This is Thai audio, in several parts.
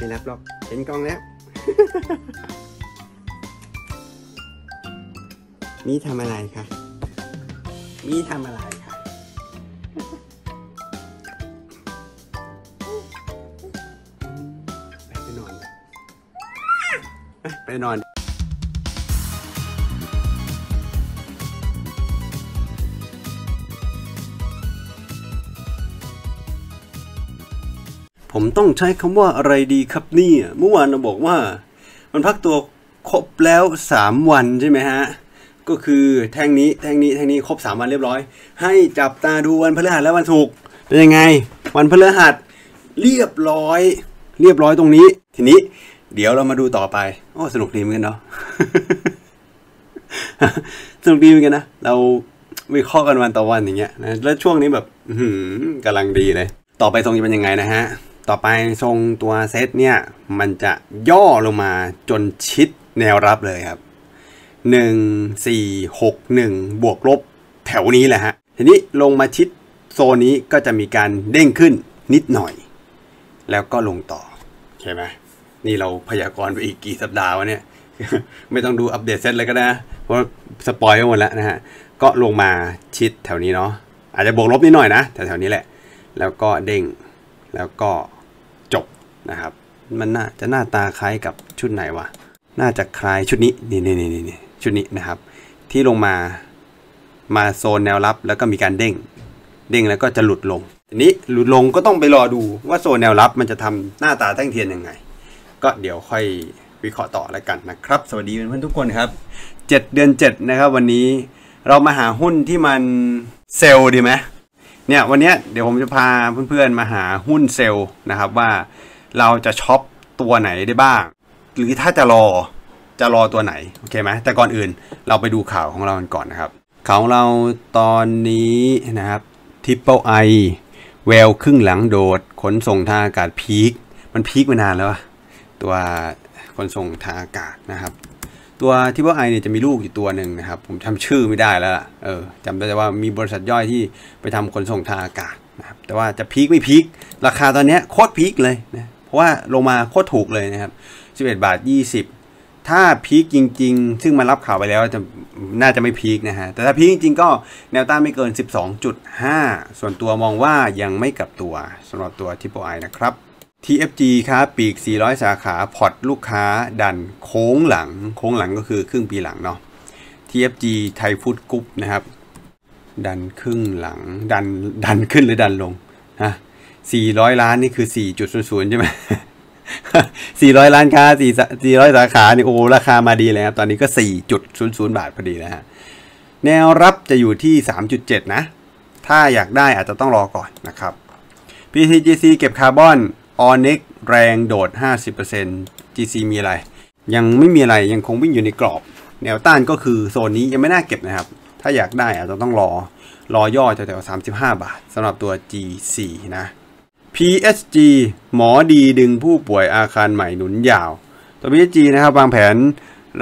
ไม่รับหรอก เห็นกล้องแล้ว มีทำอะไรคะมีทำอะไรคะไปนอน ไปนอน ผมต้องใช้คำว่าอะไรดีครับเนี่ยเมื่อวานเราบอกว่า มันพักตัวครบแล้ว 3 วันใช่ไหมฮะ ก็คือแท่งนี้แท่งนี้แท่งนี้ครบ 3 วันเรียบร้อย ให้จับตาดูวันพฤหัสและวันศุกร์เป็นยังไง วันพฤหัสเรียบร้อย เรียบร้อยตรงนี้ ทีนี้ เดี๋ยวเรามาดูต่อไปโอ้สนุกดีเหมือนกันเนาะสนุกดีเหมือนกันนะเราวิเคราะห์กันวันต่อวันอย่างเงี้ยนะแล้วช่วงนี้แบบอื้อหือกำลังดีเลย ต่อไปทรงจะเป็นยังไงนะฮะ ต่อไปทรงตัวเซตเนี่ย มันจะย่อลงมาจนชิดแนวรับเลยครับหนึ่งสี่หกหนึ่งบวกลบแถวนี้แหละฮะ ทีนี้ลงมาชิดโซนนี้ก็จะมีการเด้งขึ้นนิดหน่อย แล้วก็ลงต่อ ใช่ไหมนี่เราพยากรณ์ไปอีกกี่สัปดาห์วะเนี่ย ไม่ต้องดูอัปเดตเซตเลยก็ได้เพราะสปอยไปหมดแล้วนะฮะ ก็ลงมาชิดแถวนี้เนาะอาจจะบวกลบนิดหน่อยนะแถวๆนี้แหละ แล้วก็เด้งแล้วก็ นะครับ มันน่าจะหน้าตาคล้ายกับชุดไหนวะ น่าจะคล้ายชุดนี้นี่นี่นี่นี่ชุดนี้นะครับ ที่ลงมามาโซนแนวรับแล้วก็มีการเด้ง เด้งแล้วก็จะหลุดลงทีนี้หลุดลงก็ต้องไปรอดูว่าโซนแนวรับมันจะทำหน้าตาแท่งเทียนยังไง ก็เดี๋ยวค่อยวิเคราะห์ต่อแล้วกันนะครับ สวัสดีเพื่อนๆทุกคนครับ 7 เดือน 7 นะครับ วันนี้เรามาหาหุ้นที่มันเซลล์ดีไหมเนี่ยวันนี้เดี๋ยวผมจะพาเพื่อนๆมาหาหุ้นเซลล์นะครับว่า เราจะช็อปตัวไหนได้บ้าง หรือถ้าจะรอจะรอตัวไหน โอเคไหมแต่ก่อนอื่นเราไปดูข่าวของเรากันก่อนนะครับข่าวของเราตอนนี้นะครับ Triple i แววครึ่งหลังโดด ขนส่งทางอากาศ peak มัน peak มานานแล้วตัวขนส่งทางอากาศนะครับ ตัวทิปเปิลไอเนี่ยจะมีลูกอยู่ตัวหนึ่งนะครับ ผมจำชื่อไม่ได้แล้วล่ะเออจำได้แต่ว่ามีบริษัทย่อยที่ไปทำขนส่งทางอากาศนะครับแต่ว่าจะพีคไม่พีคราคาตอนนี้โคตรพีคเลยนะ เพราะว่าลงมาโคตรถูกเลยนะครับ 11 บาท 20 ถ้าพีคจริง ๆ ซึ่งมารับข่าวไปแล้วจะน่าจะไม่พีคนะฮะ แต่ถ้าพีคจริง ๆ ก็แนวต้านไม่เกิน 12.5 ส่วนตัวมองว่ายังไม่กลับตัวสำหรับตัว Triple I นะครับ TFG ครับปีก 400 สาขาพอร์ตลูกค้าดันโค้งหลัง โค้งหลังก็คือครึ่งปีหลังเนาะ TFG ไทยฟู้ดกรุ๊ปนะครับ ดันครึ่งหลัง ดันดันขึ้นหรือดันลงฮะ 400 ร้านนี่คือ 4.00 ใช่ไหม 400 ร้านค้า4 400 สาขานี่โอ้ราคามาดีเลยครับ ตอนนี้ก็ 4.00 บาทพอดีแล้วฮะ แนวรับจะอยู่ที่ 3.7 นะ ถ้าอยากได้อาจจะต้องรอก่อนนะครับ PTGC เก็บคาร์บอน o n e x แรงโดด 50% GC มีอะไร ยังไม่มีอะไรยังคงวิ่งอยู่ในกรอบ แนวต้านก็คือโซนนี้ยังไม่น่าเก็บนะครับ ถ้าอยากได้อาจจะต้องรอรอย่อแถวๆ35 บาทสำหรับตัว G4 นะ PSG หมอดีดึงผู้ป่วยอาคารใหม่หนุนยาว ตัว PSG นะครับวางแผน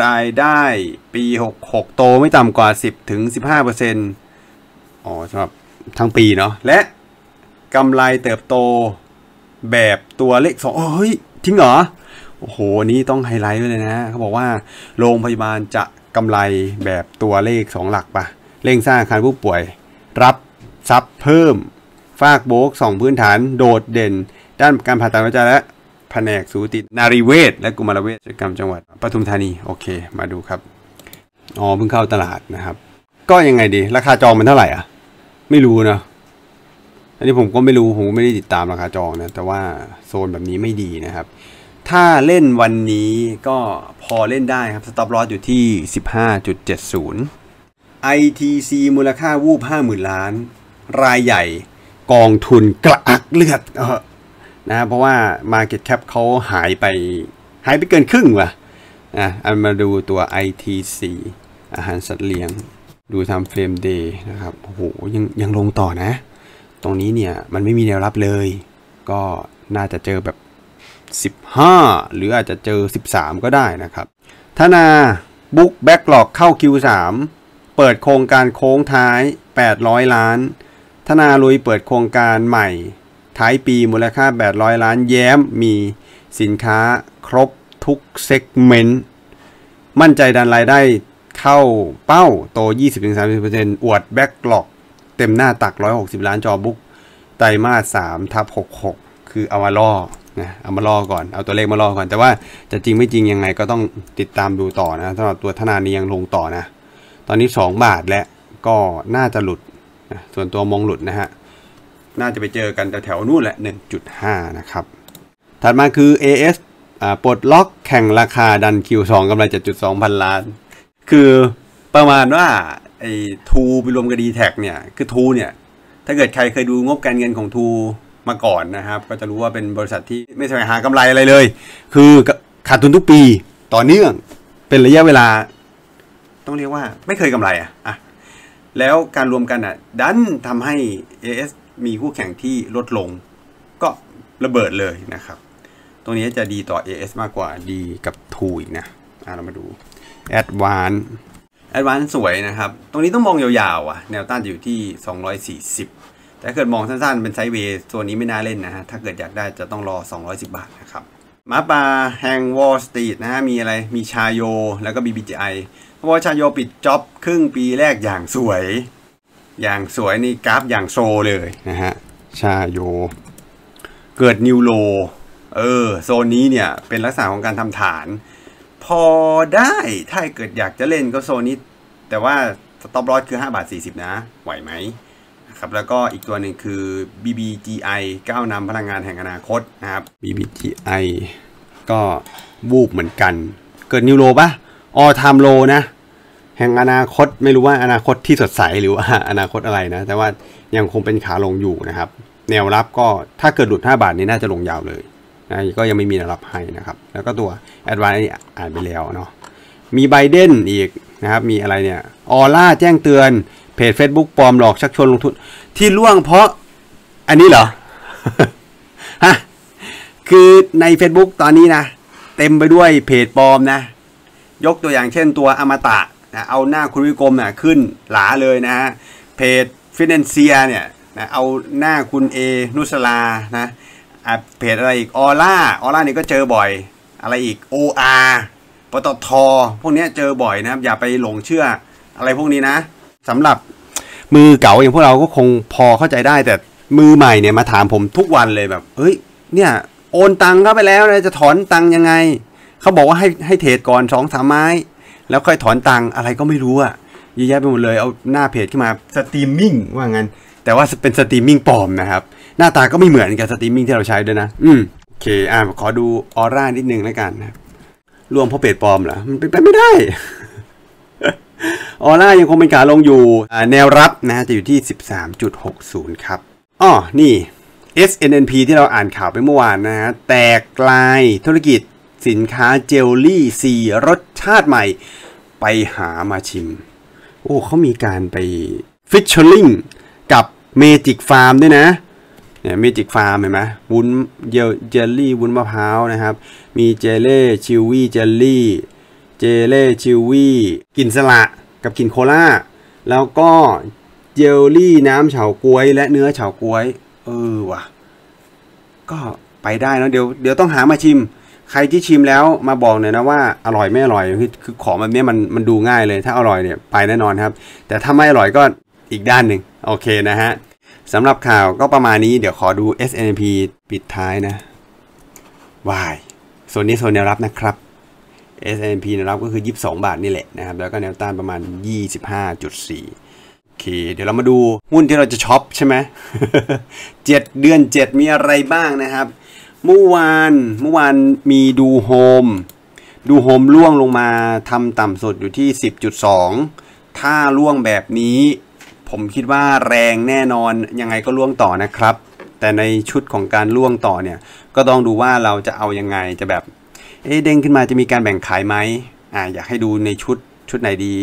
รายได้ปี 66 โตไม่ต่ำกว่า 10ถึง15%อ๋อสำหรับทั้งปีเนาะ และกำไรเติบโตแบบตัวเลขสองเฮ้ยจริงเหรอ โอ้โห นี้ต้องไฮไลท์ไว้เลยนะ เขาบอกว่าโรงพยาบาลจะกำไรแบบตัวเลข 2 หลักปะเร่งสร้างอาคารผู้ป่วย รับทรัพย์เพิ่ม ฟากโบกสองพื้นฐานโดดเด่น ด้านการผ่าตัดหัวใจและแผนกสูตินารีเวชและกุมารเวชกรรมจังหวัดปทุมธานีโอเค มาดูครับอ๋อเพิ่งเข้าตลาดนะครับ ก็ยังไงดี ราคาจองมันเท่าไหร่อะ ไม่รู้เนาะอันนี้ผมก็ไม่รู้ผมไม่ได้ติดตามราคาจองนะแต่ว่าโซนแบบนี้ไม่ดีนะครับ ถ้าเล่นวันนี้ก็พอเล่นได้ครับสต็อปลอสอยู่ที่ 15.70 ITC มูลค่าวูบ50,000 ล้าน รายใหญ่ กองทุนกระอักเลือดนะเพราะว่า Market Cap เขาหายไป หายไปเกินครึ่งว่ะอะอันมาดูตัว ITC อาหารสัตว์เลี้ยง ดู time frame day นะครับโอ้โหยังยังลงต่อนะ ตรงนี้เนี่ย มันไม่มีแนวรับเลย ก็น่าจะเจอแบบ 15 หรืออาจจะเจอ 13 ก็ได้นะครับธนา book backlog เข้า Q3 เปิดโครงการโค้งท้าย 800 ล้าน ธนาลุยเปิดโครงการใหม่ ท้ายปีมูลค่า 800 ล้านแย้มมีสินค้าครบทุก segment มั่นใจดันรายได้เข้าเป้าโต 20-30%อวด backlog เต็มหน้าตัก 160 ล้านจ่อ book ไตรมาส3ทับ66 คือเอามาล่อนะเอามาล่อก่อน เอาตัวเลขมาล่อก่อน แต่ว่าจะจริงไม่จริงยังไงก็ต้องติดตามดูต่อนะสำหรับตัวธนานี้ยังลงต่อนะ ตอนนี้ 2 บาทและก็น่าจะหลุด นะส่วนตัวมองหลุดนะฮะน่าจะไปเจอกันแถวๆนู่นแหละ 1.5 นะครับ ถัดมาคือ AS อ่าปลดล็อกแข่งราคาดัน Q2 กำไร 7.2 พันล้าน คือประมาณว่าไอ้ทูไปรวมกับดีแท็เนี่ย คือทูเนี่ย ถ้าเกิดใครเคยดูงบการเงินของทูมาก่อนนะครับ ก็จะรู้ว่าเป็นบริษัทที่ไม่แสวงหากำไรอะไรเลย คือขาดทุนทุกปีต่อเนื่องเป็นระยะเวลา ต้องเรียกว่าไม่เคยกำไรอะอะ แล้วการรวมกันอะ ดันทำให้ AS มีคู่แข่งที่ลดลง ก็ระเบิดเลยนะครับ ตรงนี้จะดีต่อ AS มากกว่าดีกับทูอีกนะอะเรามาดู Advance Advance สวยนะครับ ตรงนี้ต้องมองยาวๆอะ แนวต้านจะอยู่ที่ 240 แต่ถ้าเกิดมองสั้นๆ เป็นไซด์เวย์ตัวนี้ไม่น่าเล่นนะฮะ ถ้าเกิดอยากได้จะต้องรอ 210 บาทนะครับ หมาป่าแห่ง Wall Street นะฮะมีอะไรมีชาโยแล้วก็ BBGI เพราะว่าชาโยปิด job ครึ่งปีแรกอย่างสวย อย่างสวยนี่กราฟอย่างโซเลยนะฮะชาโย เกิด new low เออโซนนี้เนี่ยเป็นลักษณะของการทำฐาน พอได้ถ้าเกิดอยากจะเล่นก็โซนนี้ แต่ว่า stop loss คือ 5 บาท 40 นะ ไหวไหม นะครับแล้วก็อีกตัวหนึ่งคือ BBGI ก้าวนำพลังงานแห่งอนาคตนะครับ BBGI ก็บูบเหมือนกัน เกิดนิวโลปะออทามโลนะ แห่งอนาคตไม่รู้ว่าอนาคตที่สดใสหรือว่าอนาคตอะไรนะ แต่ว่ายังคงเป็นขาลงอยู่นะครับ แนวรับก็ถ้าเกิดหลุด 5 บาทนี้น่าจะลงยาวเลยนะก็ยังไม่มีแนวรับให้นะครับ แล้วก็ตัว a d v a n c e อ่านไปแล้วเนาะมีไบเดนอีกนะครับ มีอะไรเนี่ยออร่าแจ้งเตือน เพจ Facebook ปลอมหลอกชักชวนลงทุน ที่ล่วงเพราะอันนี้เหรอฮะคือใน Facebook ตอนนี้นะ เต็มไปด้วยเพจปลอมนะ ยกตัวอย่างเช่นตัวอมตะนะเอาหน้าคุณวิกรมนะขึ้นหลาเลยนะฮะเพจฟินแลนเซียเนี่ยนะเอาหน้าคุณเอนุสลานะเพจอะไรอีกออร่าออร่านี่ก็เจอบ่อย อะไรอีก OR ปตทพวกนี้เจอบ่อยนะครับ อย่าไปหลงเชื่ออะไรพวกนี้นะ สำหรับมือเก่าอย่างพวกเราก็คงพอเข้าใจได้ แต่มือใหม่เนี่ยมาถามผมทุกวันเลยแบบเฮ้ย เนี่ยโอนตังเข้าไปแล้วนะจะถอนตังยังไง เขาบอกว่าให้ให้เทรดก่อนสองสามไม้ แล้วค่อยถอนตังอะไรก็ไม่รู้อะเยอะแยะไปหมดเลยเอาหน้าเพจขึ้นมาสตรีมมิ่งว่างั้น แต่ว่าเป็นสตรีมมิ่งปลอมนะครับ หน้าตาก็ไม่เหมือนกับสตรีมมิ่งที่เราใช้ด้วยนะ อืมโอเคอ่าขอดูออร่านิดนึงแล้วกันนะครับรวมเพราะเพจปลอมเหรอมันเป็นไปไม่ได้ ออร่ายังคงเป็นขาลงอยู่แนวรับนะจะอยู่ที่ 13.60 ครับอ้อนี่ SNNP ที่เราอ่านข่าวไปเมื่อวานนะฮะแตกลายธุรกิจสินค้าเจลลี่สีรสชาติใหม่ ไปหามาชิม โอ้เขามีการไปfeaturing กับเมจิกฟาร์มด้วยนะเนี่ยเมจิกฟาร์มเห็นไหมวุ้นเจลลี่วุ้นมะพร้าวนะครับ มีเจเล่ชิววี่เจลลี่ เจเล่ชิววี่กินสละกับกินโคลาแล้วก็เจลลี่น้ำเฉาก๊วย และเนื้อเฉาก๊วย เออว่ะ ก็ไปได้นะเดี๋ยวเดี๋ยวต้องหามาชิม ใครที่ชิมแล้วมาบอกหน่อยนะว่าอร่อยไม่อร่อยคือคือของแบบนี้มันมันดูง่ายเลยถ้าอร่อยเนี่ยไปแน่นอนครับ แต่ถ้าไม่อร่อยก็อีกด้านหนึ่งโอเคนะฮะสำหรับข่าวก็ประมาณนี้เดี๋ยวขอดู S&P ปิดท้ายนะวายโซนนี้โซนแนวรับนะครับ S&P แนวรับก็คือ 22 บาทนี่แหละนะครับ แล้วก็แนวต้านประมาณ 25.4โอเค เดี๋ยวเรามาดูหุ้นที่เราจะช็อปใช่ไหมเจ็ดเดือน 7 มีอะไรบ้างนะครับ เมื่อวานเมื่อวานมีดูโฮม ดูโฮมร่วงลงมาทำต่ำสุดอยู่ที่ 10.2 ถ้าร่วงแบบนี้ ผมคิดว่าแรงแน่นอนยังไงก็ร่วงต่อนะครับ แต่ในชุดของการร่วงต่อเนี่ย ก็ต้องดูว่าเราจะเอายังไงจะแบบ เอ๊เด้งขึ้นมาจะมีการแบ่งขายไหมอ่าอยากให้ดูในชุดชุดไหนดี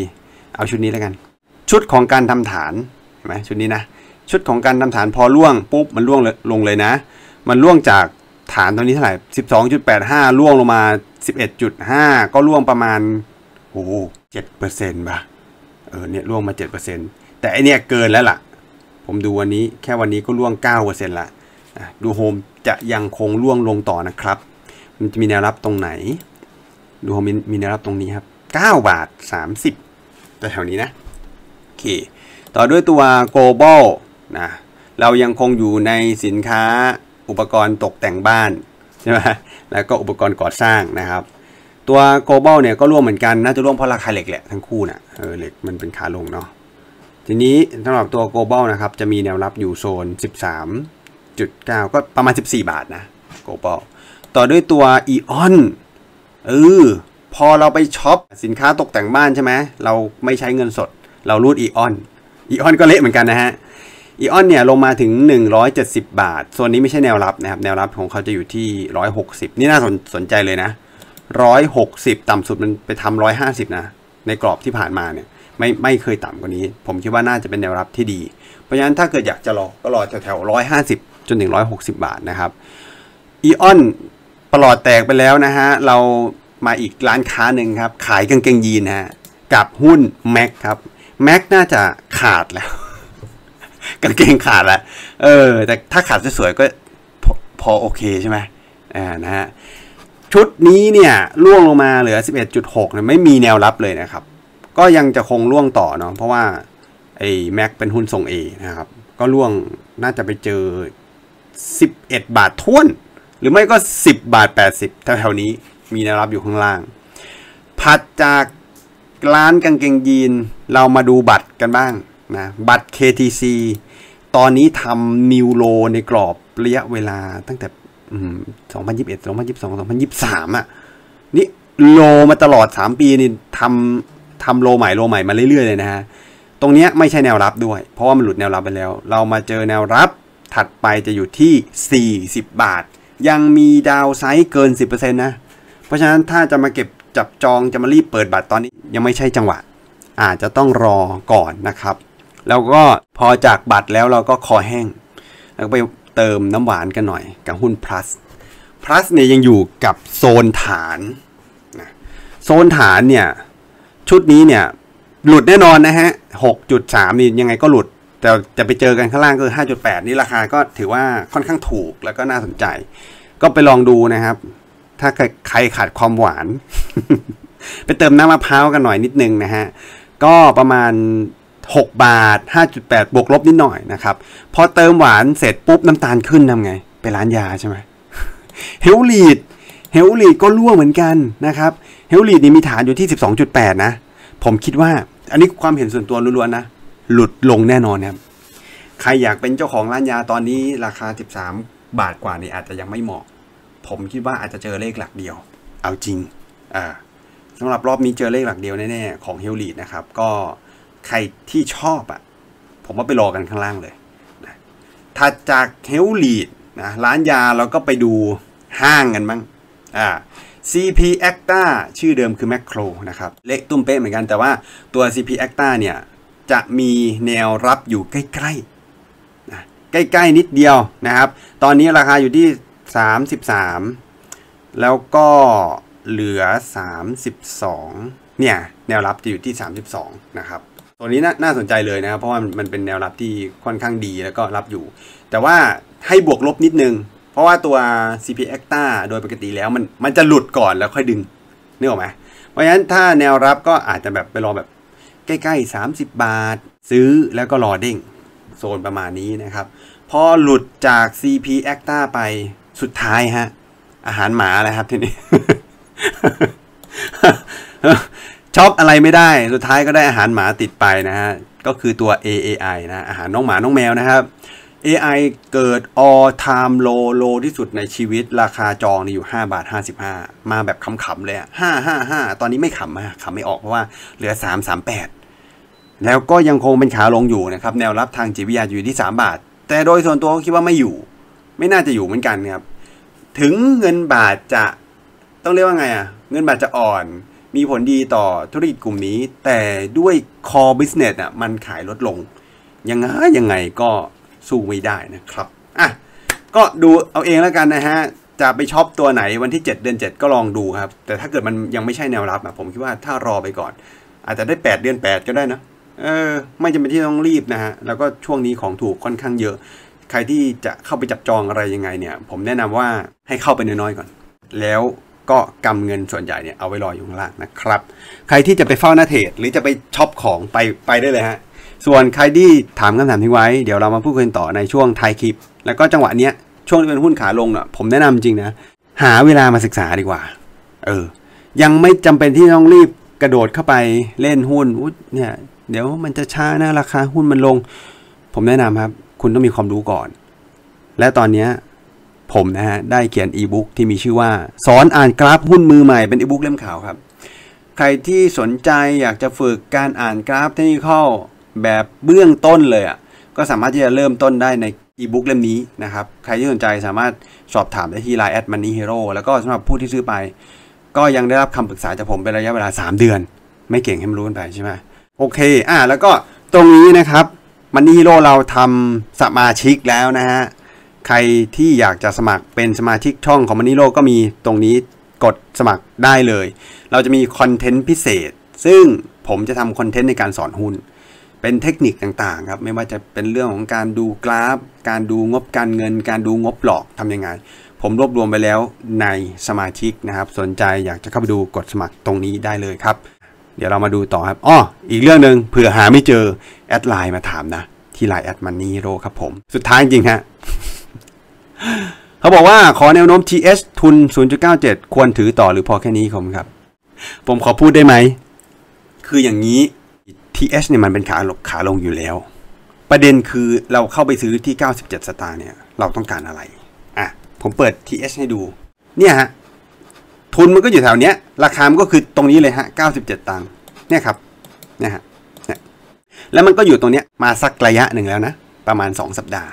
เอาชุดนี้แล้วกัน ชุดของการทำฐานเห็นไหมชุดนี้นะ ชุดของการทำฐานพอร่วงปุ๊บมันร่วงลงเลยนะ มันล่วงจากฐานตรงนี้เท่าไหร่สิบสองจุดแปดห้าล่วงลงมาสิบเอ็ดจุดห้าก็ล่วงประมาณโอ้เจ็ดเปอร์เซ็นต์ป่ะเออเนี่ยล่วงมาเจ็ดเปอร์เซ็นต์แต่อันเนี้ยเกินแล้วล่ะ ผมดูวันนี้แค่วันนี้ก็ล่วงเก้าเปอร์เซ็นต์ละอะดูโฮมจะยังคงล่วงลงต่อนะครับ มันจะมีแนวรับตรงไหน ดูมีมีแนวรับตรงนี้ครับ9บาท 30แต่แถวนี้นะโอเคต่อด้วยตัว global นะเรายังคงอยู่ในสินค้าอุปกรณ์ตกแต่งบ้านใช่ไหมแล้วก็อุปกรณ์ก่อสร้างนะครับ ตัว global เนี่ยก็ร่วมเหมือนกันน่าจะร่วมเพราะราคาเหล็กแหละทั้งคู่นะเออเหล็กมันเป็นขาลงเนาะทีนี้สำหรับตัว global นะครับจะมีแนวรับอยู่โซน 13.9 ก็ประมาณ 14 บาทนะ global ต่อด้วยตัว eon เออพอเราไปช็อปสินค้าตกแต่งบ้านใช่ไหมเราไม่ใช้เงินสด เรารูด eon eon ก็เละเหมือนกันนะฮะ eon เนี่ยลงมาถึง 170 บาทส่วนนี้ไม่ใช่แนวรับนะครับ แนวรับของเขาจะอยู่ที่ 160 นี่น่าสนสนใจเลยนะ 160 ต่ำสุดมันไปทำ150 นะ ในกรอบที่ผ่านมาเนี่ยไม่ไม่เคยต่ำกว่านี้ ผมคิดว่าน่าจะเป็นแนวรับที่ดี เพราะฉะนั้นถ้าเกิดอยากจะรอก็รอแถวๆ150 จนถึง 160 บาทนะครับอีออน ปลอดแตกไปแล้วนะฮะ เรามาอีกร้านค้าหนึ่งครับ ขายกางเกงยีนฮะ กับหุ้นแม็กครับแม็กน่าจะขาดแล้ว กางเกงขาดแล้ว เออ แต่ถ้าขาดสวยๆก็พอพอโอเคใช่ไหมอ่านะฮะชุดนี้เนี่ยล่วงลงมาเหลือ 11.6เนี่ยไม่มีแนวรับเลยนะครับ ก็ยังจะคงล่วงต่อเนาะเพราะว่าไอ้แม็กเป็นหุ้นทรง A นะครับ ก็ล่วงน่าจะไปเจอ 11 บาทท้วน หรือไม่ก็ 10 บาท 80แถวๆนี้มีแนวรับอยู่ข้างล่าง ผัดจากร้านกางเกงยีน เรามาดูบัตรกันบ้างนะบัตร KTC ตอนนี้ทำนิวโลในกรอบระยะเวลาตั้งแต่อืม2021 2022 2023 อะ นี่โลมาตลอด 3 ปีนี่ทำทำโลใหม่โลใหม่มาเรื่อยๆเลยนะฮะ ตรงเนี้ยไม่ใช่แนวรับด้วย เพราะว่ามันหลุดแนวรับไปแล้ว เรามาเจอแนวรับถัดไปจะอยู่ที่ 40 บาท ยังมีดาวไซด์เกิน 10%นะ เพราะฉะนั้นถ้าจะมาเก็บจับจองจะมารีบเปิดบัตรตอนนี้ยังไม่ใช่จังหวะ อาจจะต้องรอก่อนนะครับ แล้วก็พอจากบัตรแล้วเราก็คอแห้ง แล้วก็ไปเติมน้ำหวานกันหน่อยกับหุ้น plus plus เนี่ยยังอยู่กับโซนฐานนะโซนฐานเนี่ยชุดนี้เนี่ยหลุดแน่นอนนะฮะ 6.3 นี่ยังไงก็หลุด แต่จะไปเจอกันข้างล่างก็คือ 5.8 นี่ราคาก็ถือว่าค่อนข้างถูกแล้วก็น่าสนใจ ก็ไปลองดูนะครับ ถ้าใครขาดความหวาน ไปเติมน้ำมะพร้าวกันหน่อยนิดนึงนะฮะ ก็ประมาณ 6 บาท 5.8 บวกลบนิดหน่อยนะครับ พอเติมหวานเสร็จปุ๊บน้ำตาลขึ้นทำไง ไปร้านยาใช่ไหมเฮลท์ลีดเฮลท์ลีดก็ร่วงเหมือนกันนะครับ เฮลลีดนี่มีฐานอยู่ที่ 12.8 นะ ผมคิดว่า อันนี้ความเห็นส่วนตัวล้วนๆนะ หลุดลงแน่นอนครับ ใครอยากเป็นเจ้าของร้านยาตอนนี้ราคา 13 บาทกว่านี่อาจจะยังไม่เหมาะ ผมคิดว่าอาจจะเจอเลขหลักเดียว เอาจริง อ่าสำหรับรอบนี้เจอเลขหลักเดียวแน่ๆของเฮลลีดนะครับ ก็ใครที่ชอบอะ ผมว่าไปรอกันข้างล่างเลยนะถัดจากเฮลลีดนะร้านยาเราก็ไปดูห้างกันบ้างอ่า CP Acta ชื่อเดิมคือ Macro นะครับ เลขตุ้มเป๊ะเหมือนกันแต่ว่าตัว CP Acta เนี่ย จะมีแนวรับอยู่ใกล้ๆนะใกล้ ๆ นิดเดียวนะครับ ตอนนี้ราคาอยู่ที่ 33 แล้วก็เหลือ 32 เนี่ย แนวรับจะอยู่ที่ 32 นะครับ ตัวนี้นน่าสนใจเลยนะครับ เพราะว่ามันเป็นแนวรับที่ค่อนข้างดีแล้วก็รับอยู่ แต่ว่าให้บวกลบนิดนึง เพราะว่าตัว CP Acta โดยปกติแล้วมันมันจะหลุดก่อนแล้วค่อยดึงนึกออกไหมเพราะฉะนั้นถ้าแนวรับก็อาจจะแบบไปรอแบบ ใกล้ๆ 30 บาท ซื้อแล้วก็รอเด้งโซนประมาณนี้นะครับ พอหลุดจาก CP Acta ไปสุดท้ายฮะ อาหารหมาเลยครับทีนี้ชอบอะไรไม่ได้สุดท้ายก็ได้อาหารหมาติดไปนะฮะ ก็คือตัว AAI นะ อาหารน้องหมาน้องแมวนะครับ AI เกิด all time low low ที่สุดในชีวิตราคาจองนี่อยู่ 5 บาท 55 มาแบบขำๆเลยอะ5 5 5 ตอนนี้ไม่ขำอะขำไม่ออกเพราะว่าเหลือ 3 3 8 แล้วก็ยังคงเป็นขาลงอยู่นะครับ แนวรับทางจิตวิทยาอยู่ที่ 3 บาท แต่โดยส่วนตัวคิดว่าไม่อยู่ ไม่น่าจะอยู่เหมือนกันครับ ถึงเงินบาทจะต้องเรียกว่าไงอะเงินบาทจะอ่อน มีผลดีต่อธุรกิจกลุ่มนี้ แต่ด้วย core business อะมันขายลดลง ยังไงยังไงก็สู้ไม่ได้นะครับอะก็ดูเอาเองแล้วกันนะฮะจะไปช็อปตัวไหนวันที่ 7 เดือน 7 ก็ลองดูครับ แต่ถ้าเกิดมันยังไม่ใช่แนวรับผมคิดว่าถ้ารอไปก่อน อาจจะได้ 8 เดือน 8 ก็ได้นะ เออไม่จำเป็นที่ต้องรีบนะฮะแล้วก็ช่วงนี้ของถูกค่อนข้างเยอะ ใครที่จะเข้าไปจับจองอะไรยังไงเนี่ย ผมแนะนำว่าให้เข้าไปน้อยๆก่อน แล้วก็กำเงินส่วนใหญ่เนี่ยเอาไว้รออยู่ข้างล่างนะครับ ใครที่จะไปเฝ้าหน้าเทรดหรือจะไปช็อปของไปไปได้เลยฮะส่วนใครที่ถามคำถามทิ้งไว้ เดี๋ยวเรามาพูดคุยต่อในช่วงท้ายคลิป แล้วก็จังหวะเนี้ยช่วงที่เป็นหุ้นขาลงเน่ะผมแนะนำจริงนะ หาเวลามาศึกษาดีกว่า เออ ยังไม่จำเป็นที่ต้องรีบกระโดดเข้าไปเล่นหุ้นเนี่ย เดี๋ยวมันจะช้านะราคาหุ้นมันลง ผมแนะนำครับ คุณต้องมีความรู้ก่อน และตอนนี้ผมนะฮะได้เขียนอีบุ๊กที่มีชื่อว่า สอนอ่านกราฟหุ้นมือใหม่เป็นอีบุ๊กเล่มขาวครับ ใครที่สนใจอยากจะฝึกการอ่านกราฟเทคนิคแบบเบื้องต้นเลยอะก็สามารถที่จะเริ่มต้นได้ในอีบุ๊กเล่มนี้นะครับ ใครที่สนใจสามารถสอบถามได้ที่ Line แอดมันนี่ฮีโร่แล้วก็สำหรับผู้ที่ซื้อไป ก็ยังได้รับคำปรึกษาจากผมเป็นระยะเวลา 3 เดือน ไม่เก่งให้มันรู้กันไปใช่ไหม โอเคอ่าแล้วก็ตรงนี้นะครับมันนี่ฮีโร่เราทำสมาชิกแล้วนะฮะใครที่อยากจะสมัครเป็นสมาชิกช่องของมันนี่โลก็มีตรงนี้กดสมัครได้เลย เราจะมีคอนเทนต์พิเศษ ซึ่งผมจะทำคอนเทนต์ในการสอนหุ้น เป็นเทคนิคต่างๆครับ ไม่ว่าจะเป็นเรื่องของการดูกราฟ การดูงบการเงิน การดูงบหลอกทำยังไง ผมรวบรวมไปแล้วในสมาชิกนะครับ สนใจอยากจะเข้าไปดูกดสมัครตรงนี้ได้เลยครับ เดี๋ยวเรามาดูต่อครับอ้ออีกเรื่องหนึ่งเผื่อหาไม่เจอแอดไลน์มาถามนะ ที่ไลน์แอดมันนี่โรครับผม สุดท้ายจริงฮะเขาบอกว่าขอแนวโน้ม TS ทุน 0.97 ควรถือต่อหรือพอแค่นี้ผมครับ ผมขอพูดได้ไหม คืออย่างนี้ TS เนี่ยมันเป็นขาลงขาลงอยู่แล้ว ประเด็นคือเราเข้าไปซื้อที่ 97 สตางค์เนี่ย เราต้องการอะไร อะ ผมเปิด TS ให้ดู เนี่ยฮะ ทุนมันก็อยู่แถวเนี้ย ราคามันก็คือตรงนี้เลยฮะ97 ตังค์เนี่ยครับเนี่ยฮะเนี่ยแล้วมันก็อยู่ตรงเนี้ยมาสักระยะหนึ่งแล้วนะ ประมาณ 2 สัปดาห์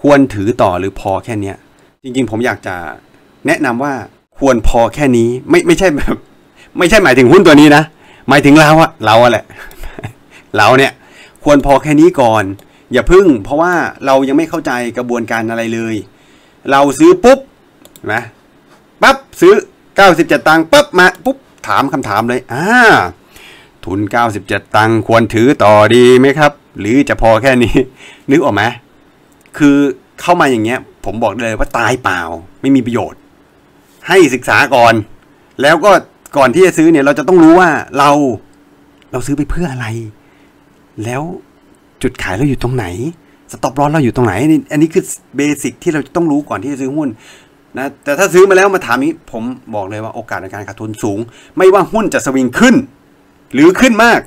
ควรถือต่อหรือพอแค่เนี้ย จริงๆ ผมอยากจะแนะนำว่าควรพอแค่นี้ไม่ไม่ใช่แบบ ไม่ใช่หมายถึงหุ้นตัวนี้นะ หมายถึงเราอะเราอะแหละ เราเนี่ยควรพอแค่นี้ก่อน อย่าพึ่ง เพราะว่าเรายังไม่เข้าใจกระบวนการอะไรเลย เราซื้อปุ๊บนไหมปั๊บซื้อ 97 ตังค์ปั๊บมาปุ๊บถามคำถามเลยอ่าทุน 97 ตังค์ควรถือต่อดีไหมครับ หรือจะพอแค่นี้ นึกออกไหมคือเข้ามาอย่างเงี้ย ผมบอกเลยว่าตายเปล่า ไม่มีประโยชน์ ให้ศึกษาก่อน แล้วก็ก่อนที่จะซื้อเนี่ย เราจะต้องรู้ว่าเราเราซื้อไปเพื่ออะไร แล้วจุดขายเราอยู่ตรงไหน stop loss เราอยู่ตรงไหน อันนี้คือ basic ที่เราจะต้องรู้ก่อนที่จะซื้อหุ้น นะแต่ถ้าซื้อมาแล้วมาถามนี้ผมบอกเลยว่าโอกาสในการขาดทุนสูง ไม่ว่าหุ้นจะสวิงขึ้น หรือขึ้นมาก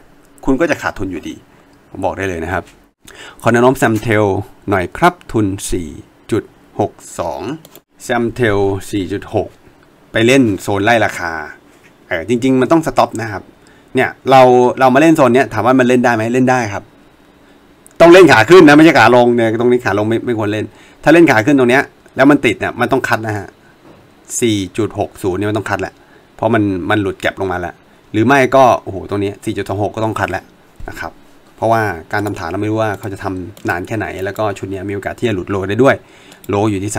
คุณก็จะขาดทุนอยู่ดี ผมบอกได้เลยนะครับ ขอแนะนำแซมเทลหน่อยครับทุน 4.62แซมเทล4.6 ไปเล่นโซนไล่ราคาเออจริง ๆ มันต้อง stop นะครับเนี่ยเราเรามาเล่นโซนเนี้ยถามว่ามันเล่นได้ไหมเล่นได้ครับ ต้องเล่นขาขึ้นนะไม่ใช่ขาลงเนี่ยตรงนี้ขาลงไม่ไม่ควรเล่น ถ้าเล่นขาขึ้นตรงเนี้ย แล้วมันติดเนี่ยมันต้อง cut นะฮะ 4.60เนี่ยมันต้อง cut แหละ เพราะมันมันหลุด gap ลงมาแล้ว หรือไม่ก็โอ้โหตรงนี้ 4.26 ก็ต้อง cut แล้วนะครับ เพราะว่าการทำฐานเราไม่รู้ว่าเขาจะทำนานแค่ไหน แล้วก็ชุดนี้มีโอกาสที่จะหลุดโลได้ด้วย โลอยู่ที่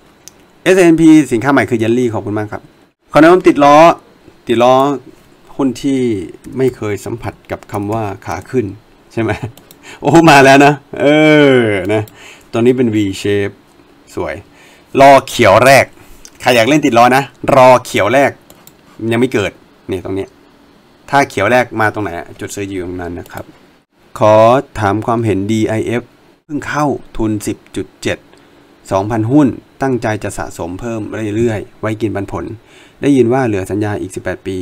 3.9 S&P สินค้าใหม่คือเยลลี่ขอบคุณมากครับขอแนะนำติดล้อ ติดล้อหุ้นที่ไม่เคยสัมผัสกับคำว่าขาขึ้นใช่ไหมโอ้มาแล้วนะ เออนะตอนนี้เป็น V shape สวย รอเขียวแรก ใครอยากเล่นติดล้อนะ รอเขียวแรก ยังไม่เกิด นี่ตรงนี้ ถ้าเขียวแรกมาตรงไหนอะจุดซื้ออยู่ตรงนั้นนะครับ ขอถามความเห็น DIF เพิ่งเข้าทุน 10.7 2,000 หุ้น ตั้งใจจะสะสมเพิ่มเรื่อยๆ ไว้กินปันผล ได้ยินว่าเหลือสัญญาอีก 18 ปี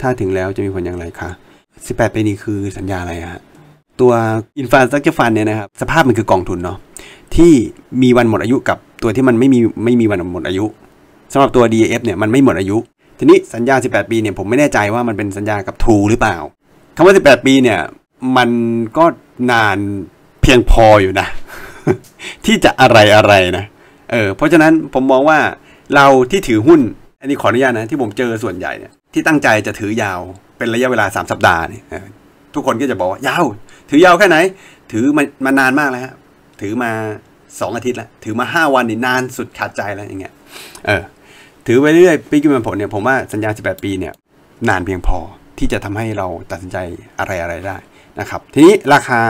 ถ้าถึงแล้วจะมีผลอย่างไรคะ 18 ปีนี้คือสัญญาอะไรฮะ ตัว Infrastructure Fund เนี่ยนะครับ สภาพมันคือกองทุนเนาะที่มีวันหมดอายุกับ ตัวที่มันไม่มีไม่มีวันหมดอายุสำหรับตัว DAF เนี่ยมันไม่หมดอายุ ทีนี้สัญญา 18 ปีเนี่ยผมไม่แน่ใจว่ามันเป็นสัญญากับ True หรือเปล่าคำว่า 18 ปีเนี่ยมันก็นานเพียงพออยู่นะ ที่จะอะไรอะไรนะเออเพราะฉะนั้นผมมองว่าเราที่ถือหุ้น อันนี้ขออนุญาตนะที่ผมเจอส่วนใหญ่เนี่ยที่ตั้งใจจะถือยาวเป็นระยะเวลา 3 สัปดาห์เนี่ยทุกคนก็จะบอกว่ายาว ถือยาวแค่ไหน ถือมามานานมากแล้วฮะถือมา สองอาทิตย์ล้วถือมาห้าวันนี่นานสุดขาดใจแล้วอย่างเงี้ยเออถือไปเรื่อยปีกินผลเนี่ยผมว่าสัญญา 18 ปีเนี่ยนานเพียงพอที่จะทำให้เราตัดสินใจอะไรอะไรได้นะครับทีนี้ราคา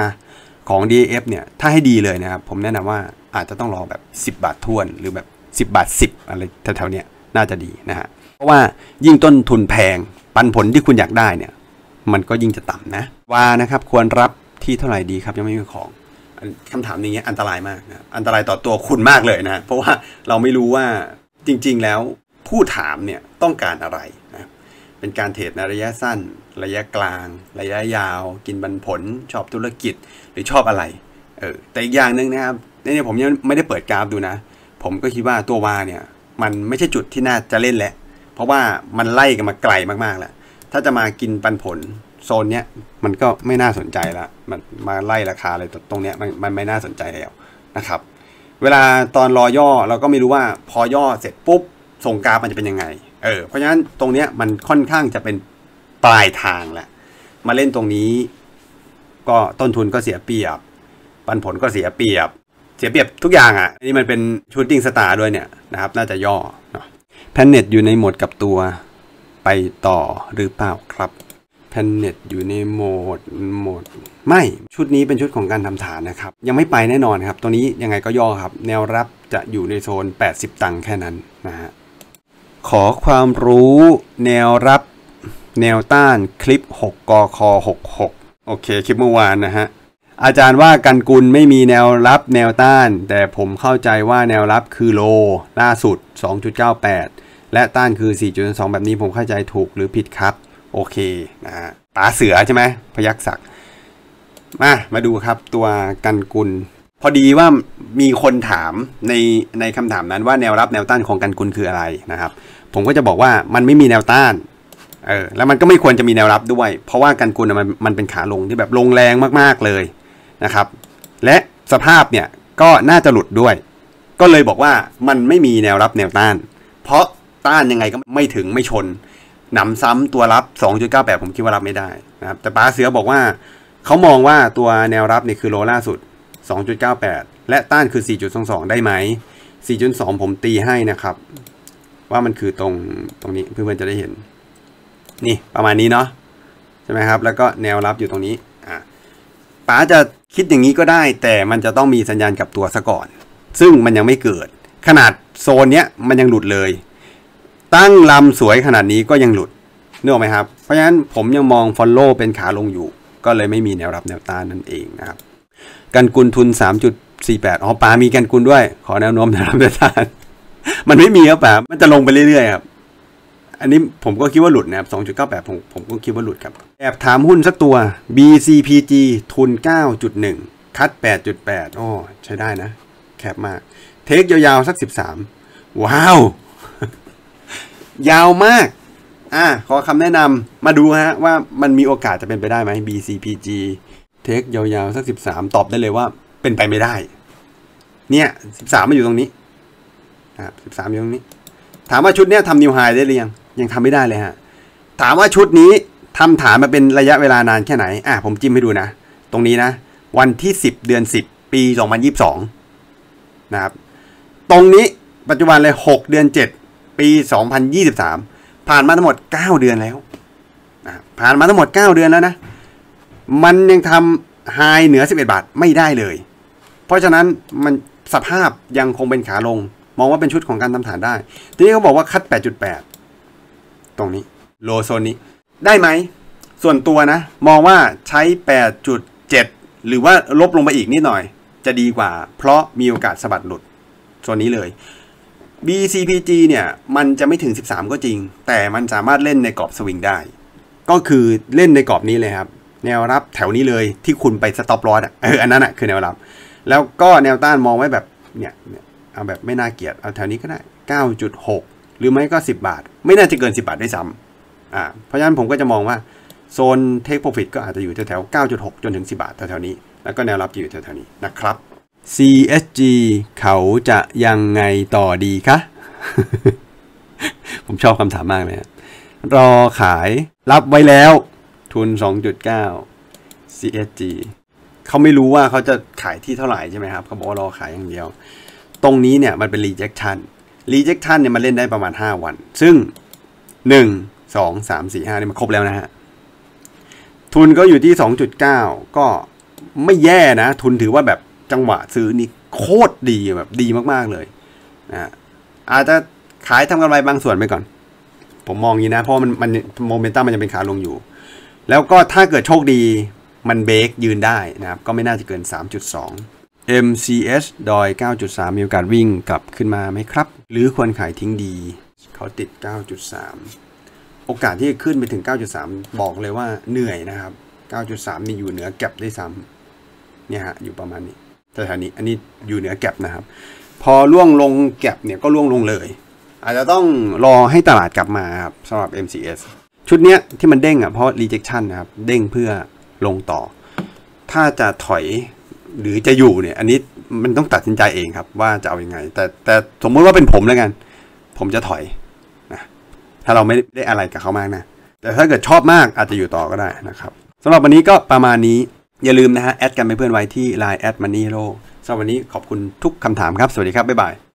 ของ DAF เนี่ยถ้าให้ดีเลยนะครับผมแนะนำว่าอาจจะต้องรอแบบ 10 บาททวนหรือแบบ 10 บาท 10 อะไรแถวๆเนี้ยน่าจะดีนะฮะเพราะว่ายิ่งต้นทุนแพงปันผลที่คุณอยากได้เนี่ยมันก็ยิ่งจะต่ำนะว่านะครับควรรับที่เท่าไหร่ดีครับยังไม่มีของ คำถามนี้อันตรายมากนะอันตรายต่อตัวคุณมากเลยนะ เพราะว่าเราไม่รู้ว่าจริง ๆ แล้วผู้ถามเนี่ยต้องการอะไรนะเป็นการเทรดในระยะสั้น ระยะกลาง ระยะยาว กินบันผล ชอบธุรกิจหรือชอบอะไรเออแต่อีกอย่างหนึ่งนะครับนี่ผมยังไม่ได้เปิดกราฟดูนะ ผมก็คิดว่าตัววาเนี่ยมันไม่ใช่จุดที่น่าจะเล่นแล้วเพราะว่ามันไล่กันมาไกลมากๆแล้วถ้าจะมากินปันผล โซนเนี้ยมันก็ไม่น่าสนใจละมันมาไล่ราคาเลยตรงเนี้ยมันมันไม่น่าสนใจแล้วนะครับ เวลาตอนรอย่อเราก็ไม่รู้ว่าพอย่อเสร็จปุ๊บส่งกราฟมันจะเป็นยังไงเออเพราะฉะนั้นตรงเนี้ยมันค่อนข้างจะเป็นปลายทางแหละมาเล่นตรงนี้ ก็ต้นทุนก็เสียเปรียบ ปันผลก็เสียเปรียบ เสียเปรียบทุกอย่างอะ่ะนี่มันเป็นshooting star ด้วยเนี่ยนะครับ น่าจะย่อเนาะ PLANET อยู่ในโหมดกลับตัวไปต่อหรือเปล่าครับ PLANET อยู่ในโหมดโหมด ไม่ชุดนี้เป็นชุดของการทำฐานนะครับ ยังไม่ไปแน่นอนครับ ตัวนี้ยังไงก็ย่อครับ แนวรับจะอยู่ในโซน 80 ตังค์แค่นั้นนะฮะขอความรู้แนวรับแนวต้านคลิป 6 กค 66 โอเค คลิปเมื่อวานนะฮะอาจารย์ว่ากันกุลไม่มีแนวรับแนวต้าน แต่ผมเข้าใจว่าแนวรับคือโล ล่าสุด 2.98 และต้านคือ 4.2 แบบนี้ผมเข้าใจถูกหรือผิดครับ โอเคนะฮะตาเสือใช่ไหมพยักศักดิ์มามาดูครับตัวกันกุล พอดีว่ามีคนถามในในคำถามนั้นว่าแนวรับแนวต้านของกันกุลคืออะไรนะครับ ผมก็จะบอกว่ามันไม่มีแนวต้านเออแล้วมันก็ไม่ควรจะมีแนวรับด้วย เพราะว่ากันกุลมันมันเป็นขาลงที่แบบลงแรงมากๆเลยนะครับ และสภาพเนี่ยก็น่าจะหลุดด้วย ก็เลยบอกว่ามันไม่มีแนวรับแนวต้าน เพราะต้านยังไงก็ไม่ถึงไม่ชน หนำซ้ำตัวรับ 2.98 ผมคิดว่ารับไม่ได้นะครับแต่ป้าเสือบอกว่า เขามองว่าตัวแนวรับนี่คือโลล่าสุด 2.98 และต้านคือ 4.22 ได้ไหม 4.2 ผมตีให้นะครับ ว่ามันคือตรงตรงนี้เพื่อนๆจะได้เห็น นี่ประมาณนี้เนาะใช่ไหมครับ แล้วก็แนวรับอยู่ตรงนี้อะป๋าจะคิดอย่างนี้ก็ได้ แต่มันจะต้องมีสัญญาณกับตัวซะก่อน ซึ่งมันยังไม่เกิด ขนาดโซนเนี้ยมันยังหลุดเลย ตั้งลำสวยขนาดนี้ก็ยังหลุดนึกออกไหมครับ เพราะฉะนั้นผมยังมองฟอลโล่เป็นขาลงอยู่ ก็เลยไม่มีแนวรับแนวต้านนั่นเองนะครับกันกุลทุน 3.48 อ๋อปามีกันกุลด้วย ขอแนวโน้มแนวรับแนวต้าน มันไม่มีครับป๋ามันจะลงไปเรื่อยๆครับ อันนี้ผมก็คิดว่าหลุดนะครับ 2.98 ผมผมก็คิดว่าหลุดครับ แอบถามหุ้นสักตัว BCPG ทุน 9.1 คัด 8.8อ๋อใช้ได้นะ แคบมาก เทคยาวๆสัก 13 ว้าว ยาวมาก อะขอคำแนะนำมาดูฮะว่ามันมีโอกาสจะเป็นไปได้ไหม BCPG เทคยาวๆ สัก 13 ตอบได้เลยว่าเป็นไปไม่ได้ เนี่ย 13มาอยู่ตรงนี้นะครับ13อยู่ตรงนี้ ถามว่าชุดเนี้ยทำนิวไฮได้หรือยัง ยังทำไม่ได้เลยฮะ ถามว่าชุดนี้ทำฐานมาเป็นระยะเวลานานแค่ไหน อะ ผมจิ้มให้ดูนะ ตรงนี้นะ วันที่ 10 เดือน 10 ปี 2022 นะครับ ตรงนี้ปัจจุบันเลย 6 เดือน 7 ปี 2023 ผ่านมาทั้งหมด 9 เดือนแล้วผ่านมาทั้งหมด 9 เดือนแล้วนะ มันยังทำไฮเหนือ 11 บาทไม่ได้เลย เพราะฉะนั้นมันสภาพยังคงเป็นขาลง มองว่าเป็นชุดของการทำฐานได้ ทีนี้เขาบอกว่าคัด 8.8 ตรงนี้ โลโซนนี้ ได้ไหม ส่วนตัวนะ มองว่าใช้ 8.7 หรือว่าลบลงไปอีกนิดหน่อย จะดีกว่า เพราะมีโอกาสสะบัดหลุดส่วนนี้เลย BCPG เนี่ยมันจะไม่ถึง 13 ก็จริง แต่มันสามารถเล่นในกรอบสวิงได้ ก็คือเล่นในกรอบนี้เลยครับ แนวรับแถวนี้เลยที่คุณไปสต็อปลอสอะเอออันนั้นอะคือแนวรับ แล้วก็แนวต้านมองไว้แบบเนี่ยเอาแบบไม่น่าเกลียดเอาแถวนี้ก็ได้ 9.6 หรือไม่ก็ 10 บาท ไม่น่าจะเกิน 10 บาทด้วยซ้ำอ่าเพราะฉะนั้นผมก็จะมองว่าโซนเทคโปรฟิตก็อาจจะอยู่แถวๆ9.6 จนถึง 10 บาทแถวๆนี้ แล้วก็แนวรับอยู่แถวๆนี้นะครับ CSG เขาจะยังไงต่อดีคะ ผมชอบคำถามมากเลยรอขายรับไว้แล้ว ทุน 2.9 CSG เขาไม่รู้ว่าเขาจะขายที่เท่าไหร่ใช่ไหมครับเขาบอกรอขายอย่างเดียว ตรงนี้เนี่ยมันเป็น rejection rejection เนี่ยมันเล่นได้ประมาณ 5 วัน ซึ่ง 1 2 3 4 5นี่มันครบแล้วนะฮะ ทุนก็อยู่ที่ 2.9 ก็ไม่แย่นะ ทุนถือว่าแบบ จังหวะซื้อนี่โคตรดีแบบดีมากๆเลยนะอาจจะขายทำกำไรบางส่วนไปก่อน ผมมองอย่างนี้นะ เพราะมันมันโมเมนตัมมันจะเป็นขาลงอยู่ แล้วก็ถ้าเกิดโชคดีมันเบรกยืนได้นะครับ ก็ไม่น่าจะเกิน 3.2 MCS ดอย 9.3 มีโอกาสวิ่งกลับขึ้นมาไหมครับ หรือควรขายทิ้งดี เขาติด 9.3 โอกาสที่จะขึ้นไปถึง 9.3 บอกเลยว่าเหนื่อยนะครับ 9.3 นี่อยู่เหนือแก็บได้ซ้ำเนี่ยฮะ อยู่ประมาณนี้ แต่ทานีอันนี้อยู่เหนือแก็บนะครับ พอล่วงลงแก็บเนี่ยก็ล่วงลงเลย อาจจะต้องรอให้ตลาดกลับมาครับสำหรับ MCS ชุดเนี้ยที่มันเด้งอะเพราะ rejection นะครับ เด้งเพื่อลงต่อ ถ้าจะถอยหรือจะอยู่เนี่ย อันนี้มันต้องตัดสินใจเองครับ ว่าจะเอาอยัางไง แต่แต่สมมุติว่าเป็นผมแล้วกัน ผมจะถอยนะถ้าเราไม่ได้อะไรกับเขามากนะแต่ถ้าเกิดชอบมากอาจจะอยู่ต่อก็ได้นะครับสำหรับวันนี้ก็ประมาณนี้ อย่าลืมนะฮะแอดกันไปเพื่อนไว้ที่ Line แอดมันนี่โลสำหรับวันนี้ขอบคุณทุกคำถามครับ สวัสดีครับ บ๊ายบาย